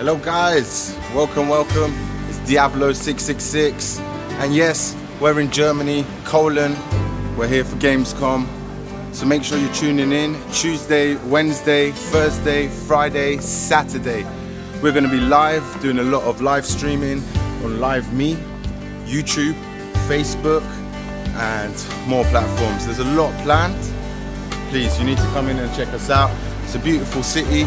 Hello guys, welcome, welcome. It's Diablo666. And yes, we're in Germany, Cologne. We're here for Gamescom. So make sure you're tuning in Tuesday, Wednesday, Thursday, Friday, Saturday. We're going to be live, doing a lot of live streaming on Live Me, YouTube, Facebook, and more platforms. There's a lot planned. Please, you need to come in and check us out. It's a beautiful city.